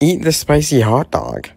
Eat the spicy hot dog.